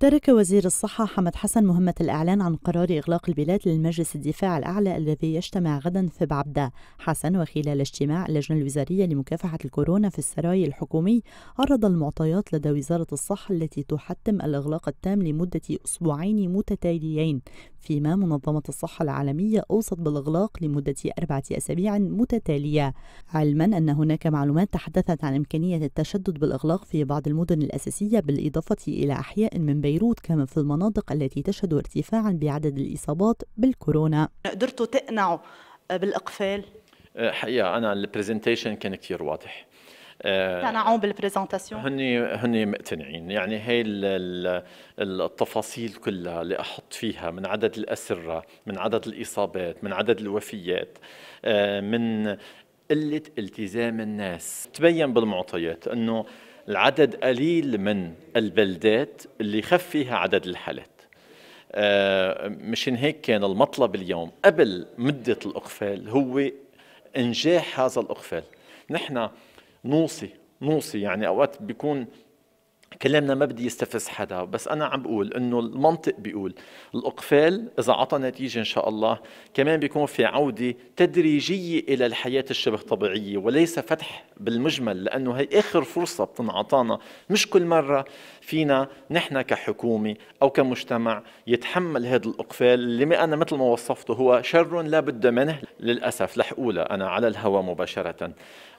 ترك وزير الصحة حمد حسن مهمة الإعلان عن قرار إغلاق البلاد للمجلس الدفاع الأعلى الذي يجتمع غدا في بعبدة. حسن وخلال اجتماع اللجنة الوزارية لمكافحة الكورونا في السراي الحكومي عرض المعطيات لدى وزارة الصحة التي تحتم الإغلاق التام لمدة أسبوعين متتاليين. فيما منظمة الصحة العالمية أوصت بالإغلاق لمدة أربعة أسابيع متتالية. علما أن هناك معلومات تحدثت عن إمكانية التشدد بالإغلاق في بعض المدن الأساسية بالإضافة إلى أحياء من بيروت كما في المناطق التي تشهد ارتفاعا بعدد الإصابات بالكورونا. قدرتوا تقنعوا بالإقفال؟ أه، حقيقة أنا ال presentation كان كتير واضح. اقتنعوا بال présentation هن هن مقتنعين. يعني هي التفاصيل كلها اللي أحط فيها من عدد الأسرة من عدد الإصابات من عدد الوفيات أه، من قلة التزام الناس. تبين بالمعطيات إنه العدد قليل من البلدات اللي خف فيها عدد الحالات. آه، مشان هيك كان المطلب اليوم قبل مدة الإقفال هو إنجاح هذا الإقفال. نحن نوصي نوصي يعني أوقات بيكون كلامنا ما بدي يستفز حدا بس أنا عم بقول إنه المنطق بيقول الإقفال إذا عطى نتيجة إن شاء الله كمان بيكون في عودة تدريجية إلى الحياة الشبه طبيعية وليس فتح بالمجمل لأنه هي آخر فرصة بتنعطانا. مش كل مرة فينا نحن كحكومة أو كمجتمع يتحمل هذا الإقفال اللي أنا مثل ما وصفته هو شر لا بد منه للأسف. رح اقولها أنا على الهواء مباشرة.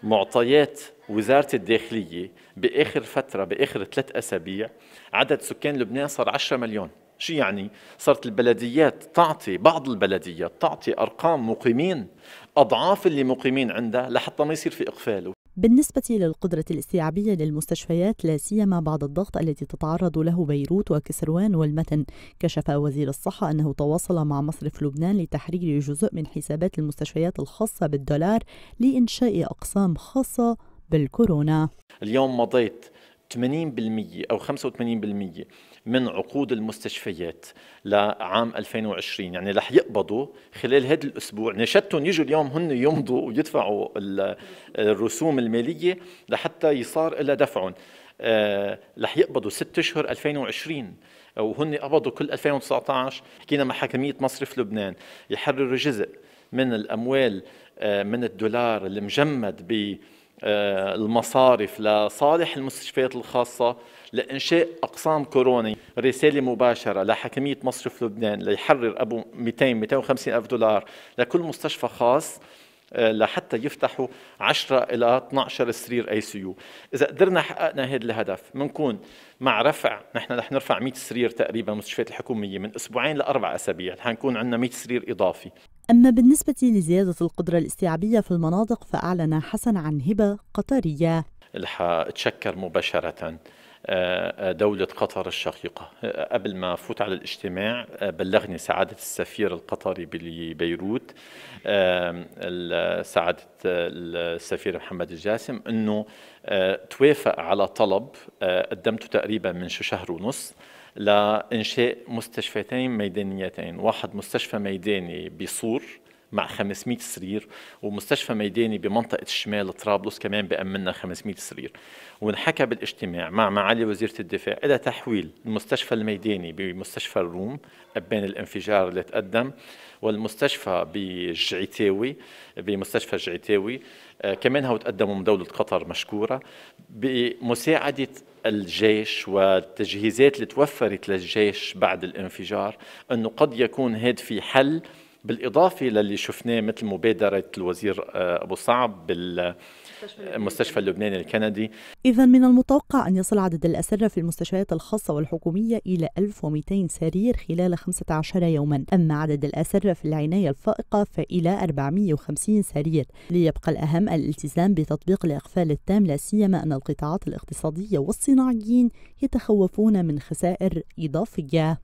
معطيات وزارة الداخلية بآخر فترة بآخر ثلاث أسابيع عدد سكان لبنان صار 10 مليون شو يعني؟ صارت البلديات تعطي بعض البلديات تعطي أرقام مقيمين أضعاف اللي مقيمين عندها لحتى ما يصير في إقفال بالنسبة للقدرة الاستيعابية للمستشفيات لا سيما بعد الضغط التي تتعرض له بيروت وكسروان والمتن كشف وزير الصحة أنه تواصل مع مصرف لبنان لتحرير جزء من حسابات المستشفيات الخاصة بالدولار لإنشاء أقسام خاصة بالكورونا. اليوم مضيت 80% أو 85% من عقود المستشفيات لعام 2020 يعني رح يقبضوا خلال هذا الأسبوع. نشدتهم يجوا اليوم هن يمضوا ويدفعوا الرسوم المالية لحتى يصار إلى دفعهم. آه، رح يقبضوا ست أشهر 2020 وهن قبضوا كل 2019 حكينا مع حاكميه مصرف لبنان. يحرروا جزء من الأموال آه، من الدولار المجمد ب المصارف لصالح المستشفيات الخاصة لإنشاء أقسام كورونا رسالة مباشرة لحكمية مصرف لبنان ليحرر أبو 200 250 ألف دولار لكل مستشفى خاص آه، لحتى يفتحوا 10 إلى 12 سرير ICU. إذا قدرنا حققنا هذا الهدف بنكون مع رفع نحن رح نرفع 100 سرير تقريبا المستشفيات الحكومية من أسبوعين لأربع أسابيع حنكون عندنا 100 سرير إضافي. أما بالنسبة لزيادة القدرة الاستيعابية في المناطق فأعلن حسن عن هبة قطرية. رح أتشكر مباشرة آه، دولة قطر الشقيقة. آه، قبل ما فوت على الاجتماع آه، بلغني سعادة السفير القطري ببيروت سعادة السفير محمد الجاسم أنه توافق على طلب قدمته تقريبا من شهر ونص. لإنشاء مستشفيتين ميدانيتين. واحد مستشفى ميداني بصور مع 500 سرير ومستشفى ميداني بمنطقة الشمال طرابلس كمان بأمننا 500 سرير. ونحكى بالاجتماع مع معالي وزيرة الدفاع إلى تحويل المستشفى الميداني بمستشفى الروم أبان الانفجار اللي تقدم والمستشفى بالجعيتاوي بمستشفى الجعيتاوي آه، كمان هو تقدموا من دولة قطر مشكورة بمساعدة الجيش والتجهيزات اللي توفرت للجيش بعد الانفجار أنه قد يكون هذا في حل بالإضافة للي شفناه مثل مبادرة الوزير آه، أبو صعب بال المستشفى اللبناني الكندي. إذا من المتوقع أن يصل عدد الأسرة في المستشفيات الخاصة والحكومية إلى 1200 سرير خلال 15 يوما. أما عدد الأسرة في العناية الفائقة فإلى 450 سرير. ليبقى الأهم الالتزام بتطبيق الإقفال التام لا سيما أن القطاعات الاقتصادية والصناعيين يتخوفون من خسائر إضافية.